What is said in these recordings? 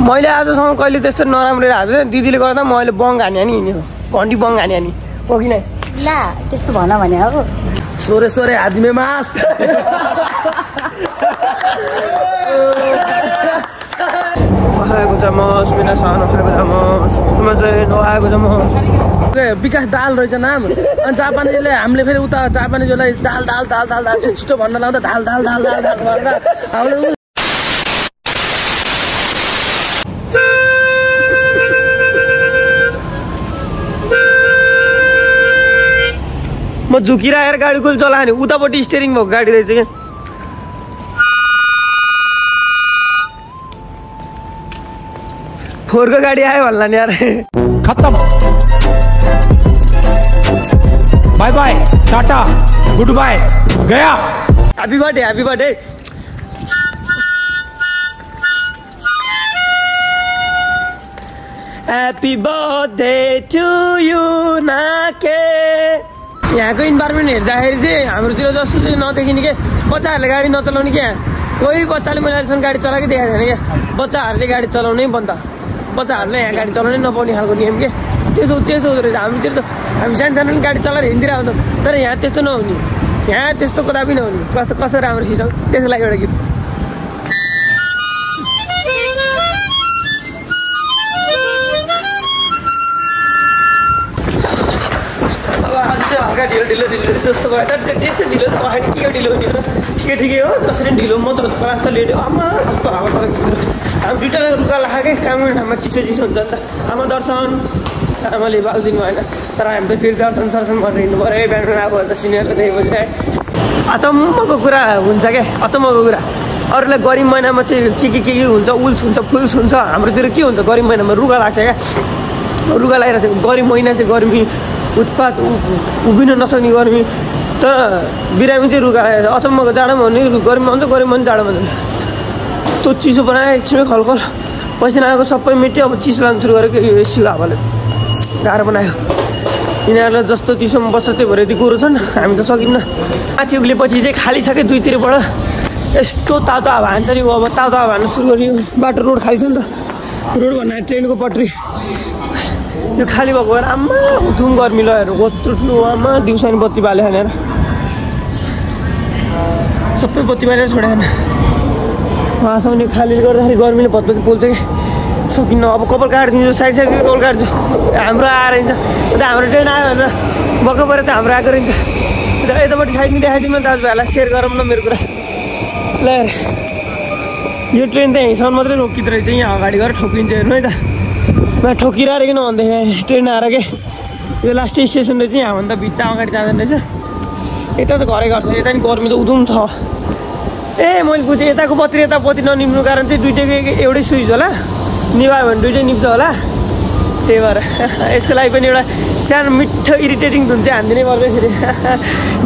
मैले आजसम्म कहिले त्यस्तो नराम्रो हाल्दैन दिदीले गर्दा मैले बङ हाने नि हिँड्यो घन्टी बङ हाने नि हो कि नै ला त्यस्तो भन भने अब सोरे सोरे आदमी मास सुमा चाहिँ विकास दाल रहेछ नाम अनि जापानिजले हामीले फेरि उता जापानिजलाई दाल दाल दाल दाल दाल छिटो छिटो भन्न लाउँदा दाल दाल दाल दाल दाल भनेर हामीले म झुकिरहेर गाडी कुल चलाएँ नि उतापट्टि स्टेरिङ भएको गाडी रहेछ क्या? फोहोरको गाडी आयो भन्ला नि यार। खत्म bye bye tata good bye Gaya. Happy birthday happy birthday happy birthday to you नाके। यहाँको इन्भाइरोमेन्ट हेर्दाखेरि चाहिँ हाम्रोतिर जस्तो चाहिँ नदेखिने के बच्चाहरूले गाडी नचलाउने क्या? कोही बच्चाले मैले अहिलेसम्म गाडी चलाएकै देखाएको छैन क्या? बच्चाहरूले गाडी चलाउनै बन्द। बच्चाहरूले यहाँ गाडी चलाउनै नपाउने खालको नियम के? त्यस्तो त्यस्तो हुँदो रहेछ। हाम्रोतिर त हामी सानो सानो गाडी चलाएर हिँडिरहेको तर यहाँ त्यस्तो नहुने। यहाँ त्यस्तो कदापि नहुने। कस्तो कस्तो राम्रो सिस्टम त्यसको लागि एउटा गीत। जस्तो भयो तर त्यस्तो ढिलो त भएन के ढिलो हुने ठिकै ठिकै हो जसरी ढिलो म त क्लास त आमा कस्तो हावा हामी दुइटा रुगा लाग्यो काम ठाउँमा चिसो चिसो हुन्छ नि त। आमा दर्शन आमाले बाल दिनु भएन तर हामी त फेरि दर्शन सर्शन गरेर हिँड्नु पऱ्यो। है बिहान अब त सिनियरले है अचम्मको कुरा हुन्छ क्या अचम्मको कुरा। अरूलाई गरिब महिनामा चाहिँ के के के के हुन्छ? उल्स हुन्छ फुल्स हुन्छ। हाम्रोतिर के हुन्छ? गरिब महिनामा रुगा लाग्छ क्या रुगा लगाइरहेको छ गरिब महिना चाहिँ गर्मी उत्पात उभिन नसक्ने गर्मी। तर बिरामी चाहिँ रुगा लागेको छ अचम्मको जाडोमा भने गर्मीमा हुन्छ गरिबमा पनि जाडोमा हुन्छ। त्यो चिसो बनायो एकछिनमै खलखल। पसिना आएको सबै मेट्यो अब चिसो लाग्नु सुरु गरेको यो एसीको हावाले। गाह्रो बनायो। यिनीहरूलाई जस्तो चिसोमा बस्छ त्यो भएर यति गोरो छन् हामी त सकिन्न। माथि उक्लेपछि चाहिँ खाली छ क्या दुईतिरबाट। यस्तो तातो हावा हान्छ नि अब तातो हावा हान्नु सुरु गर्यो। बाटो रोड खाली छ नि त। रोड भन्दा ट्रेनको पट्री। यो खाली भएको भएर आम्मा उथुम गर्मी लगाएर कत्रो ठुलो आमा दिउँसो नि बत्ती बाल्यो भनेर सबै बत्ती बालेर छोड्यो होइन उहाँसम्म खाली गर्दाखेरि गर्मीले भत्पत्ती पोल्छ कि? सकिन्न। अब कपाल काटिदिन्छु साइड साइडको कपाल काटिदिन्छु हाम्रो आएर हिँड्छ। अन्त हाम्रो ट्रेन आयो भनेर बक्क पऱ्यो त हाम्रो आएको रहन्छ। अन्त यतापट्टि साइडमा देखाइदिउँ न दाजुभाइलाई। सेयर गरौँ न मेरो कुरा। ल। यो ट्रेन त यहीँसम्म मात्रै रोकिँदो रहेछ। यहाँ अगाडि गएर ठोकिन्छ हेर्नु है त। ठोकिरहेर किन भन्दाखेरि ट्रेन आएर के यो लास्ट स्टेसन रहेछ यहाँभन्दा भित्ता अगाडि जाँदैन रहेछ यता त घरै गर्छ यता नि गर्मी त उधुम छ ए मैले बुझेँ यताको बत्ती यता बत्ती ननिप्नु कारण चाहिँ दुइटैको एउटै स्विच होला निभायो भने दुइटै निप्छ होला त्यही भएर यसको लागि पनि एउटा सानो मिठो इरिटेटिङ धुन चाहिँ हानिदिनै पर्छ फेरि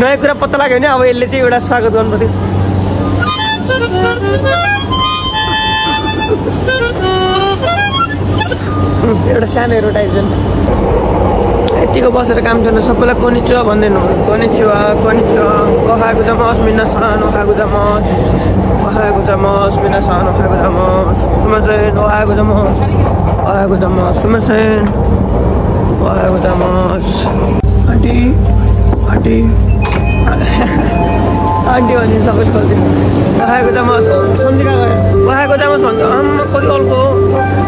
नयाँ कुरा पत्ता लाग्यो भने अब यसले चाहिँ एउटा स्वागत गर्नुपर्छ एउटा सानो एडभर्टाइजमेन्ट यतिको बसेर काम छैन सबैलाई कोनिचुवा भन्दैन। कोनिचुवा कोनिचुवा कखाएको चमच मिना सानो खाएको चमच कखाएको चमच मिना सानो खाएको चमच सुमासेन ओहाएको चमच ओहाएको चमच सुमासेन ओहाएको चमच आन्टी आन्टी। आन्टी भने सबैले खोलिदिनु कखाएको चमच सम्झिका गयो कखाएको चमच भन्छ आम्मा कति अल्को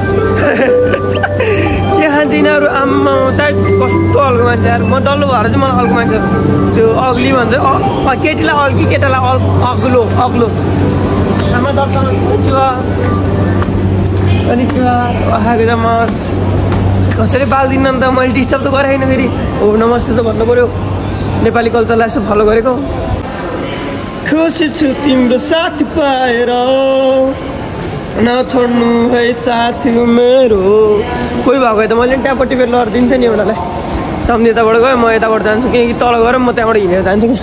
के खान्छ यिनीहरू? आम्मा टाइट कस्तो अल्को मान्छेहरू म डल्लो भएर चाहिँ मलाई अल्को मान्छेहरू त्यो अग्ली भन्छ। केटीलाई अल्की केटालाई अल अग्लो अग्लो। आमा दर्शन। चिवा। अनि चिवा। चमच कसैले पाल्दिनँ नि त मैले डिस्टर्ब त गरेँ होइन फेरि। हो नमस्ते त भन्नु पऱ्यो। नेपाली कल्चरलाई यसो फलो गरेको। खुसी छु तिम्रो साथ पाएर। नछोड्नु है साथी मेरो। कोही भएको भए त मैले त्यहाँपट्टि फेरि लडिदिन्थेँ नि एउटालाई सम्झि यताबाट गयो म यताबाट जान्छु किनकि तल गएर म त्यहाँबाट हिँडेर जान्छु कि?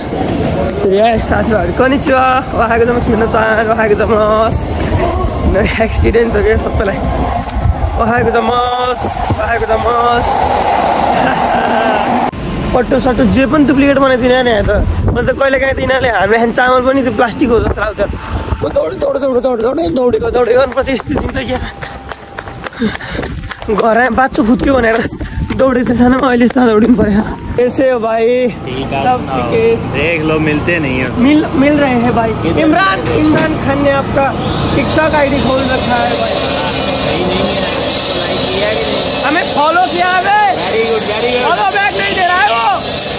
फेरि आए साथीभाइहरू कनिचुवा ओखाएको चमच मिल्न सानो ओखाएको चमच एक्सपिरियन्स हो क्या सबैलाई। ओखाएको चमच ओखाएको चमच पट्टो सट्टो जे पनि डुप्लिकेट बनाइदिने नि यहाँ त। मैले त कहिले काहीँ त यिनीहरूले खाने चामल पनि त्यो प्लास्टिक हो जस्तो लाग्छ। म दौडी दौड दौड दौड दौडै दौडेको दौडेको अनि पछि यस्तो चिन्ता घर आएँ बाँच्छु फुत्क्यो भनेर दौडेको सानो अहिले त दौडिनु पर्यो यसै हो। भाइ सब ठीक है। देख लो मिलते नहीं है। मिल मिल रहे हैं भाई। इमरान इमरान खान ने आपका टिकटॉक आईडी खोल रखा है भाई। हमें फॉलो किया है। Very good very good follow back नहीं दे रहा है वो।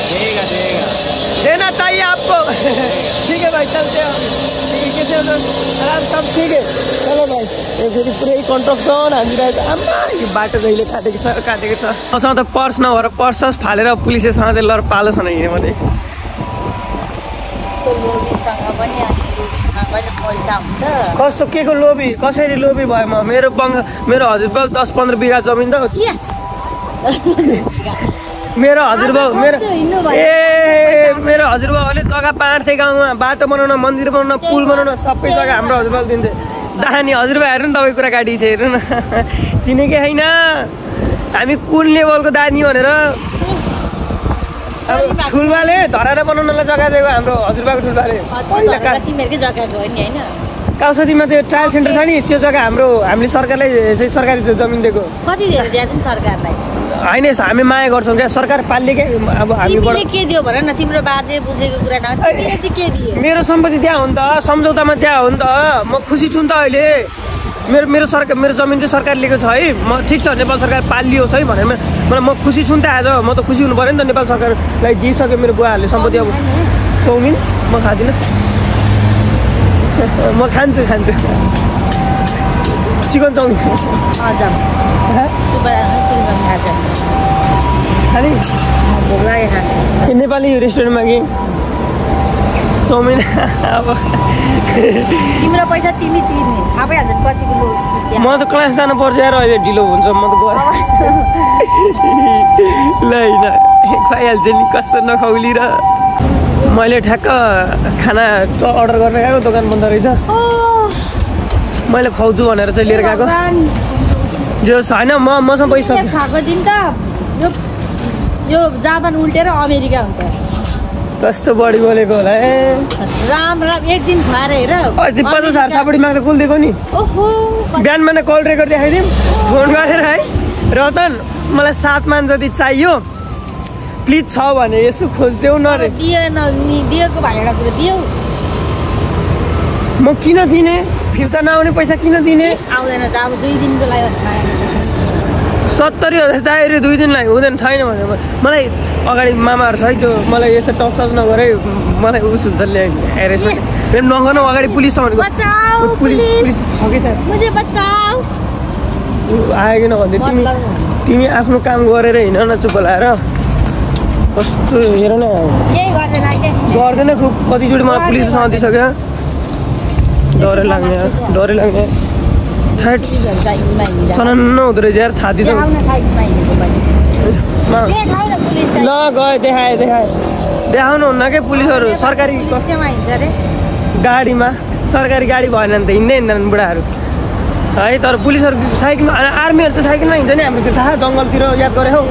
देगा देगा। देना चाहिए आपको ठीक है भाइ चलते हैं कैसे आराम सब ठीक है चलो यो फेरि पुरै हानिरहेको छ आम्मा यो बाटो जहिले काटेको छ काटेको छ मसँग त पर्स नभएर पर्स फालेर पुलिससँग चाहिँ लर पालो छ हिँडेँ म चाहिँ कस्तो के को लोभी? कसरी लोभी भयो म? मेरो बङ्ग मेरो हजुरबाउ दस पन्ध्र बिघा जमिन त मेरो हजुरबाउ मेरो। ए मेरो हजुरबाउले जग्गा पाँड्थे गाउँमा बाटो बनाउन मन्दिर बनाउन पुल बनाउन सबै जग्गा हाम्रो हजुरबाउ दिन्थे। दानी हजुरबा हेर्नु न तपाईँ कुरा काटी छ हेर्नु न। चिनेकै होइन। हामी कुन लेभलको दानी भनेर अब ठुलबाले धराएर बनाउनलाई जग्गा दिएको हाम्रो हजुरबाको ठुलबाले। पहिला का तिमीहरूकै जग्गाको हो नि होइन। काउसतीमा त्यो ट्रायल सेन्टर छ नि त्यो जग्गा हाम्रो हामीले सरकारलाई चाहिँ सरकारी जमिन दिएको। कति सरकारलाई? होइन यस्तो हामी माया गर्छौँ क्या। सरकार पालिएकै अब हामीबाट तिमीले के दियो भन न तिम्रो बाजे बुझेको कुरा न। के दियो? मेरो सम्पत्ति त्यहाँ हो नि त सम्झौतामा त्यहाँ हो नि त। म खुसी छु नि त अहिले। मेरो मेरो सरकार मेरो जमिन चाहिँ सरकारले लिएको छ है। म ठिक छ नेपाल सरकार पालियोस् है भनेर मलाई म खुसी छु नि त आज। म त खुसी हुनु पऱ्यो नि त नेपाल सरकारलाई दिइसक्यो मेरो बुवाहरूले सम्पत्ति अब। चाउमिन म खाँदिनँ। म खान्छु खान्छु। चिकन चाउमिन हजम चिकन खान्छ खालि भोक लाग्यो खानु नेपाली रेस्टुरेन्टमा कि चाउमिन अब तिम्रो पैसा तिमी तिर्ने आफै हाल्छ कतिको लो चिप्ल्या म त क्लास जानु पर्छ यार अहिले ढिलो हुन्छ म त गएँ ल होइन खुवाइहाल्छ नि कस्तो नखौली र मैले ठ्याक्क खाना अर्डर गरेर गएको दोकान बन्द रहेछ मैले खुवाउँछु भनेर चाहिँ लिएर गएको। जो होइन म मसँग पैसा एक खाएको दिन त यो यो जापान उल्टेर अमेरिका हुन्छ। कस्तो बढी बोलेको होला ए। राम राम एक दिन खुवाएर हेर। पचास हजार सापडी माग्दा कुल दिएको नि। ओहो बिहान बिहान कल रेकर्ड देखाइदिउँ फोन गरेर है रतन मलाई सात मान जति चाहियो प्लिज छ भने यसो खोजिदेऊ न दिएन दिएको भाइ एउटा कुरो दियो। म किन दिने? फिर्ता नआउने पैसा किन दिने? आउँदैन त अब दुई दिनको लागि सत्तरी हजार चाहियो अरे दुई दिनलाई। हुँदैन छैन भने मलाई अगाडि मामाहरू छ है त्यो मलाई यस्तो टचल नगरे मलाई उस हुन्छ ल्याइ एरेस्टमेन्ट मेरो नगर्नु अगाडि पुलिस छ पुलिस पुलिस पुलिस। कि त? आयो कि नभन्दै? तिमी तिमी आफ्नो काम गरेर हिँड न चुप लाएर कस्तो हेर न। गर्दैन खुब। कतिचोटि मलाई पुलिससँग दिइसक्यो डरै लाग्ने डरै लाग्ने। सनन्न हुँदो रहेछ यार छाती त ल गयो देखाएँ देखाएँ देखाउनु हुन्न क्या पुलिसहरू? सरकारी गाडीमा। सरकारी गाडी भएन भने त हिँड्दै हिँड्दैनन् बुढाहरू। है तर पुलिसहरू साइकलमा आ- आर्मीहरू त साइकलमा हिँड्छ नि हाम्रो त्यो थाहा जङ्गलतिर याद गरे हौ।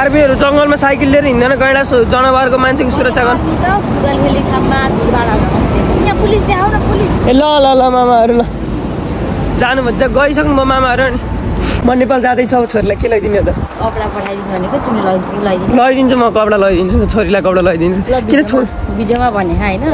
आर्मीहरू जङ्गलमा साइकल लिएर हिँड्दैन गैँडा जनावरको मान्छेको सुरक्षा गर्नु। ए ल ल ल मामाहरू ल। जानु भन्छ गइसक्नु म मामाहरू। नि म नेपाल जाँदैछु अब छोरीलाई के लगाइदिने त? कपडा पठाइदिनु भनेको तिमी लैजाऊ कि लगाइदिन्छु म कपडा लगाइदिन्छु छोरीलाई कपडा लगाइदिन्छु किन छो भिडियोमा भने होइन।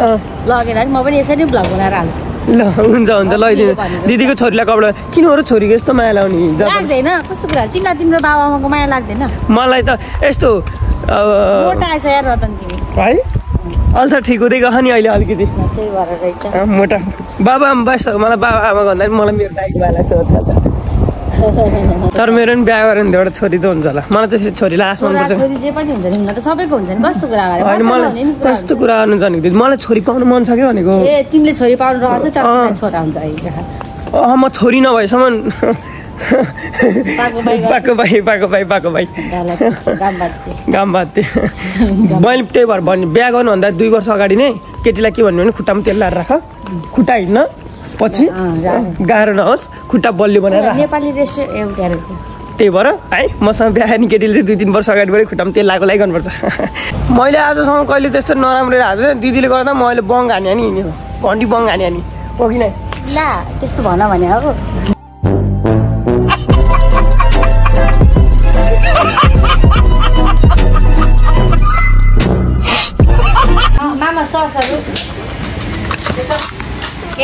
लगेर म पनि यसरी भ्लग बनाएर हाल्छु। ल हुन्छ हुन्छ लगाइदिन्छु भनेको। दिदीको छोरीलाई कपडा किन हो र छोरीको यस्तो माया लाउने लाग्दैन। कस्तो कुरा? तिमीलाई तिम्रो बाबा आमाको माया लाग्दैन? मलाई त यस्तो है? अल्छा ठिक हुँदै गयो नि अहिले अलिकति। मोटा। बाबा आमा बस मलाई बाबा आमा भन्दा मलाई मेरो दाइको लाग्छ। छ तर मेरो पनि बिहा गरेर भने एउटा छोरी त हुन्छ होला मलाई चाहिँ छोरीलाई आश छोरा मनपर्छ। त मलाई कस्तो। कुरा गर्नु? जानेको थियो मलाई छोरी पाउनु मन छ क्या भनेको? तिमीले छोरी पाउनु छोरा हुन्छ अँ म छोरी नभएसम्म पाएको भाइ पाएको भाइ पाएको भाइ घाम बाध्य मैले त्यही भएर भन्ने बिहा गर्नुभन्दा दुई वर्ष अगाडि नै केटीलाई के भन्नु भने खुट्टामा तेल लाएर राख। खुट्टा हिँड्न। पछि गाह्रो। नहोस् खुट्टा बलियो राख। नेपाली रेस्टुरेन्ट एउटा रहेछ त्यही भएर है मसँग बिहा नि केटीले चाहिँ दुई तिन वर्ष अगाडिबाटै खुट्टामा तेल लगाएको लागि गर्नुपर्छ। मैले आजसम्म कहिले त्यस्तो नराम्रो थिएँ दिदीले गर्दा म अहिले बङ हाने नि घन्टी बङ हाने नि हो कि नै? ला त्यस्तो भन भने हो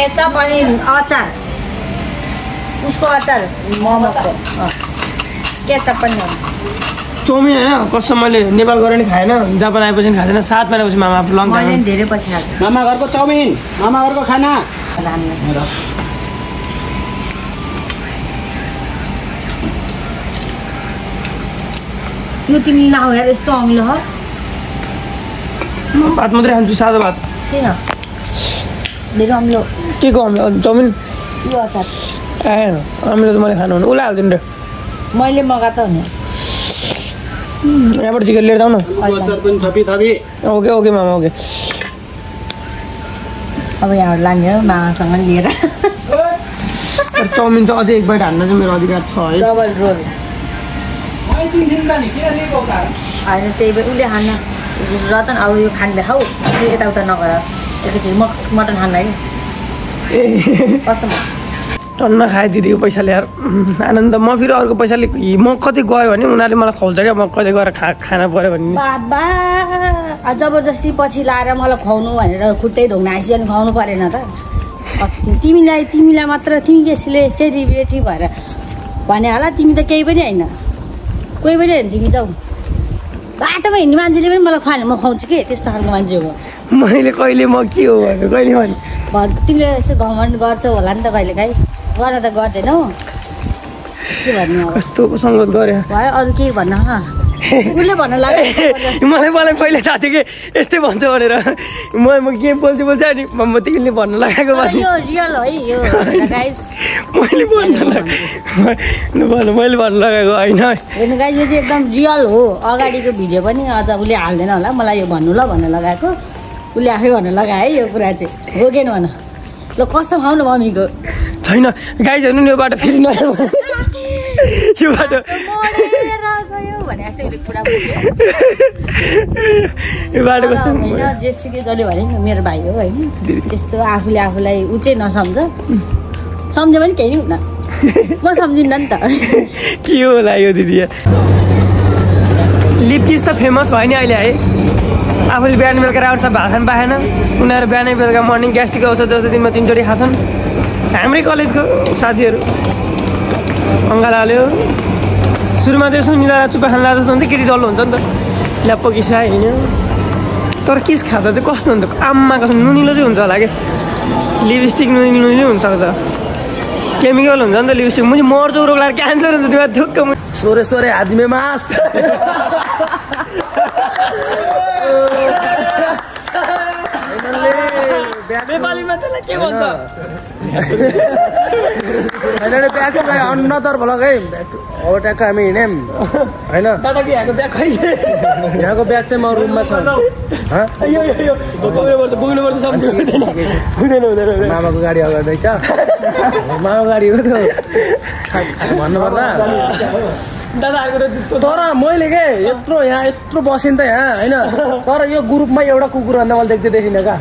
केचप अनि अचार। उसको अचार मोमोको। केचप पनि हो। चाउमिन होइन कसम मैले नेपाल गएर नि खाएन जापान आएपछि नि खाँदैन सात महिनापछि मामा लङ धेरै पछि खाएको मामा घरको चाउमिन मामा घरको खाना। यो तिमीले नखाऊ यार यस्तो अमिलो हो। भात मात्रै खान्छु सादा भात। किन? धेरै अमिलो। के को हामीले चाउमिन आएन हामीले त मैले खानु भने उसलाई हालिदिनु रे मैले मगाएको त हुने यहाँबाट चिकन लिएर जाउँ न आलुको अचार पनि थपी थपी ओके ओके मामा ओके अब यहाँबाट लाने हो मामासँग लिएर चाउमिन चाहिँ अझै एक बाइट हान्न चाहिँ मेरो अधिकार छ है डबल रोल होइन त्यही भएर उसले खान्न रतन अब यो खाने खाऊ यताउता नगर एकैचोटि म मटन खान्न है टन्न खाएँ दिदीको पैसा ल्याएर। आनन्द म फेरि अर्को पैसाले म कतै गयो भने उनीहरूले मलाई खुवाउँछ क्या? म कतै गएर खा खाना पऱ्यो भने बाबा जबरजस्ती पछि लाएर मलाई खुवाउनु भनेर खुट्टै ढोग्न आइसक्यो भने खुवाउनु परेन त। तिमीलाई तिमीलाई मात्र तिमी केसीले सेलिब्रेटी भएर भने होला तिमी त केही पनि होइन। कोही पनि होइन तिमी जाऊ बाटोमा हिँड्ने मान्छेले पनि मलाई खुवाएन। म खुवाउँछु कि? त्यस्तो खालको मान्छे हो। मैले कहिले म के हो भने कहिले भने। भन् तिमीले यसो घमण्ड गर्छौ होला नि त कहिले काहीँ। गर्न त गर्दैनौ के भन्नु कस्तो सङ्गत गऱ्यो भयो अरू केही भन्न उसले भन्न लाग्यो मलाई मलाई पहिला थाहा थियो कि यस्तै भन्छ भनेर। म म के बोल्छु बोल्छु अनि म तिमीले भन्न लगाएको यो रियल है यो मैले भन्न लगाएको भन्नु मैले भन्न लगाएको होइन। हेर्नु गाइस यो चाहिँ एकदम रियल हो। अगाडिको भिडियो पनि अझ उसले हाल्दैन होला। मलाई यो भन्नु ल भनेर लगाएको। उसले आफै भन्न लगायो है यो कुरा चाहिँ। हो कि भन ल कसम खाऊ न मम्मीको। छैन। गाई हेर्नु नि यो बाटो फेरि नयाँ यो बाटो। यो बाटो कस्तो होइन जेसुकै जसले भने नि मेरो भाइ हो होइन। त्यस्तो आफूले आफूलाई ऊ चाहिँ नसम्झ। सम्झ्यो भने केही नि हुन्न। म सम्झिन्न नि त। के होला यो दिदी? लिपकिस त फेमस भयो नि अहिले है। आफूले बिहान बेलुका भात खान पाएन उनीहरू बिहानै बेलुका मर्निङ ग्यास्ट्रिक औषध जस्तो दिनमा तिनचोटि खान्छन् हाम्रै कलेजको साथीहरू अङ्गाल हाल्यो सुरुमा चाहिँ सुनिँदा चुप्पा खान जस्तो केटी डल्लो हुन्छ नि त ल्याप्पो किसा होइन तर किस खाँदा चाहिँ कस्तो हुन्छ आम्मा कसम नुनिलो चाहिँ हुन्छ होला क्या लिपस्टिक नुनिलो नुनिलो हुनसक्छ केमिकल हुन्छ नि त लिपस्टिक मुझे मर्छौ रोग लाग्यो क्यान्सर हुन्छ धुक्क मु- सोरे सोरे हाजिमे मास नेपालीमा त्यसलाई के भन्छ अब ट्याक्क हामी हिँड्यौँ होइन ब्याग यहाँको ब्याग चाहिँ म रुममा छ मामाको गाडी अगाडि रहेछ मामाको गाडी हो त्यो भन्नुपर्दा दादाहरूको त जुत्तो तर मैले के यत्रो यहाँ यत्रो बसेँ नि त यहाँ होइन? तर यो ग्रुपमा एउटा कुकुर भन्दा मैले देख्दै देखिनँ क्या।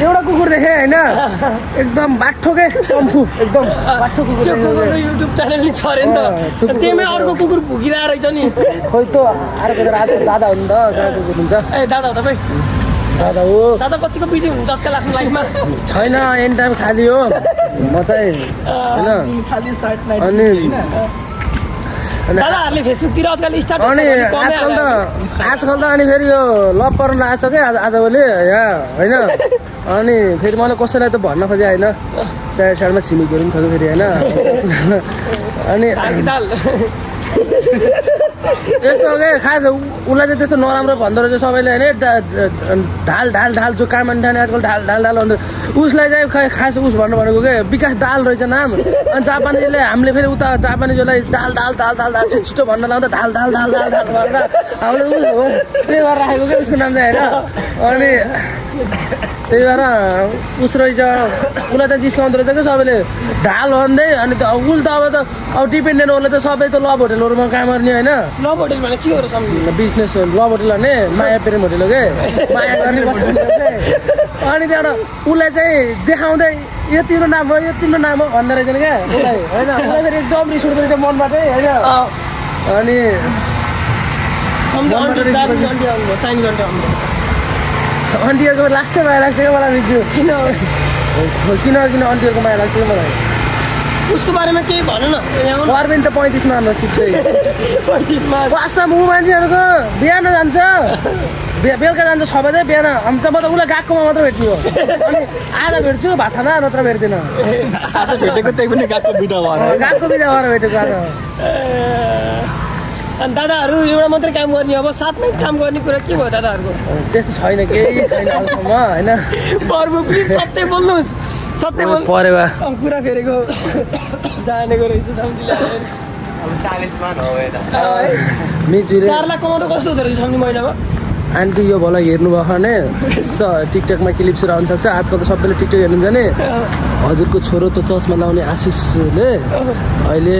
एउटा कुकुर देखेँ होइन? एकदम बाठो के चम्फु एकदम बाठो कुकुर युट्युब च्यानल छ अरे नि त। त्यहीमै अर्को कुकुर। भुकिरहेको रहेछ नि। खोइ त अर्को दादा हो नि त कुकुर हुन्छ। ए दादा हो तपाईँ? दादा हो। दादा कतिको बिजी? हुन्छ जस्तो लाग्छ लाइफमा छैन एनी टाइम खाली हो। म चाहिँ होइन। अनि दादाहरूले फेसबुकतिर आजकल स्टार्ट अनि आजकल त आजकल त अनि फेरि यो लभ पर्न छ क्या आज आजभोलि यहाँ होइन। अनि फेरि मैले कसैलाई त भन्न खोजेँ होइन। साइड साइडमा छिमेकीहरू पनि छ कि फेरि होइन। अनि दाल यस्तो हो क्या खास उसलाई चाहिँ त्यस्तो नराम्रो भन्दो रहेछ सबैले होइन ढाल ढाल ढाल जो काम अन्ठाने आजकल ढाल ढाल ढाल भन्छ उसलाई चाहिँ खै खास उस भन्नु भनेको के विकास दाल रहेछ नाम अनि जापानिजले हामीले फेरि उता जापानिजलाई दाल दाल दाल दाल दाल छिटो भन्न लाउँदा ढाल ढाल ढाल ढाल ढाल भनेर हामीले उस त्यही भएर राखेको क्या उसको नाम चाहिँ होइन अनि त्यही भएर उस रहेछ। उसलाई त जिस्काउँदो रहेछ क्या सबैले? ढाल भन्दै अनि त उसले त अब त अब डिपेन्डेन्ट उसले त सबै त लभ होटेलहरूमा काम गर्ने होइन। लभ होटेल भने के हो सम्झिनु? बिजनेस ल होटेल भने माया प्रेम होटेल हो के? माया गर्ने अनि त्यहाँबाट उसलाई चाहिँ देखाउँदै यो तिम्रो नाम हो यो तिम्रो नाम हो भन्दो रहेछन् क्या उसलाई होइन? उसलाई फेरि एकदम रिस उठ्दो रहेछ मनबाटै होइन? अनि अन्टीहरूको लास्टै माया लाग्छ क्या मलाई रिजु किन किन किन अन्टीहरूको माया लाग्छ क्या मलाई उसको बारेमा केही भन न पर्बिन त पैँतिसमा हाम्रो सिक्दै पैँतिसमा ऊ मान्छेहरूको बिहान जान्छ बे- बेलुका जान्छ छ बजे बिहान हामी त म त उसलाई गएकोमा मात्र भेट्ने हो अनि आज भेट्छु भात खाँदा नत्र भेट्दिनँ आज भेटेको त्यही पनि गएको बिदा भएर गएको बिदा भएर भेटेको आज अनि दादाहरू एउटा मात्रै काम गर्ने अब साथमै काम गर्ने कुरा के भयो दादाहरूको? त्यस्तो छैन केही छैन अहिलेसम्म होइन? पर्व प्लिज सत्य बोल्नुहोस् सत्य बोल्नु पऱ्यो कुरा फेरेको जानेको रहेछ सम्झिले चार लाख कमाउँदा कस्तो हुँदो रहेछ सम्झि महिनामा आन्टी यो भल हेर्नुभयो भने स टिकटकमा क्लिप्सहरू आउनु सक्छ आजकल त सबैले टिकटक हेर्नुहुन्छ नि। हजुरको छोरो त चस्मा लाउने आशिषले अहिले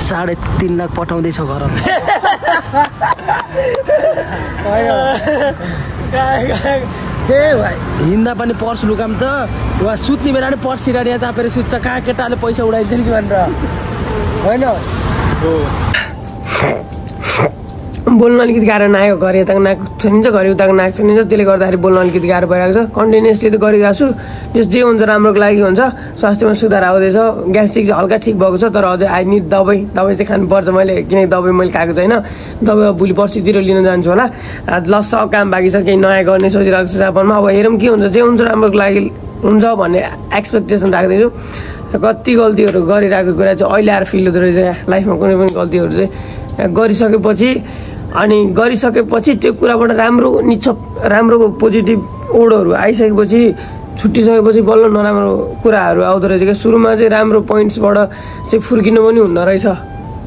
साढे तिन लाख पठाउँदैछ घर। हिँड्दा पनि पर्स लुकाउँछ वा सुत्ने बेला पनि पर्स सिराडिया चापेर सुत्छ कहाँ केटाले पैसा उडाइदिन्छ नि कि भनेर। होइन? बोल्न अलिकति गाह्रो नायो घर यताको नाक छनिन्छ घर उताको नाक छनिन्छ त्यसले गर्दाखेरि बोल्न अलिकति गाह्रो भइरहेको छ। कन्टिन्युसली त गरिरहेको छु। जस जे हुन्छ राम्रोको लागि हुन्छ। स्वास्थ्यमा सुधार आउँदैछ। ग्यास्ट्रिक चाहिँ हल्का ठिक भएको छ तर अझै आई निड दबाई। दबाई चाहिँ खानुपर्छ मैले। किनकि दबाई मैले खाएको छैन। दबाई भोलि पर्सितिर लिन जान्छु होला। लस काम बाँकी छ केही नयाँ गर्ने सोचिरहेको छु जापानमा। अब हेरौँ के हुन्छ। जे हुन्छ राम्रोको लागि हुन्छ भन्ने एक्सपेक्टेसन राख्दैछु। र कति गल्तीहरू गरिरहेको कुरा चाहिँ अहिले आएर फिल हुँदो रहेछ। लाइफमा कुनै पनि गल्तीहरू चाहिँ गरिसकेपछि अनि गरिसकेपछि त्यो कुराबाट राम्रो निचप राम्रो पोजिटिभ ओडहरू आइसकेपछि छुट्टिसकेपछि बल्ल नराम्रो कुराहरू आउँदो रहेछ क्या। सुरुमा चाहिँ राम्रो पोइन्ट्सबाट चाहिँ फुर्किनु पनि हुँदो रहेछ।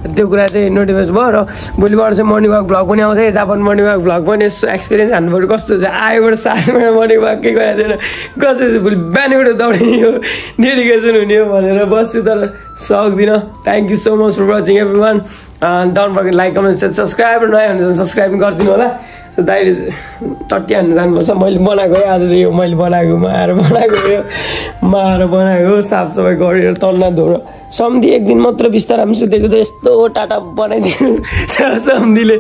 त्यो कुरा चाहिँ नोटिफाइस भयो र भोलिबाट चाहिँ मर्निङ वाक भ्लग पनि आउँछ। जापान मर्निङ वाक भ्लग पनि यसो एक्सपिरियन्स हान्नुपर्छ कस्तो छ? आयोबाट महिना मर्निङ वाक केही गरेको कसरी चाहिँ भोलि बिहानबाट दौडिने हो। डेडिकेसन हुने हो भनेर बस्छु तर सक्दिनँ। Thank you so much for watching everyone forget like comment subscribe नयाँ भने सब्सक्राइब गरिदिनु होला। दाइले टट्टी हान्नु जानुपर्छ मैले बनाएको है आज चाहिँ यो मैले बनाएको माएर बनाएको यो माएर बनाएको साफसफाइ गरेर तन्ना धोएर सम्धि एक दिन मात्र बिस्तारामा सुतेको त यस्तो टाटा बनाइदिनु सम्धिले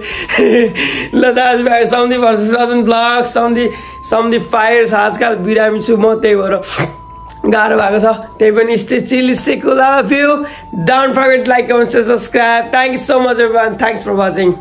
ल दाजुभाइ सम्धि भर्सेस रजन ब्लग सम्धि सम्धि फायर्स आजकल बिरामी छु म त्यही भएर गाह्रो भएको छ त्यही पनि stay chill stay cool love you don't forget like subscribe thank you so much every thanks for watching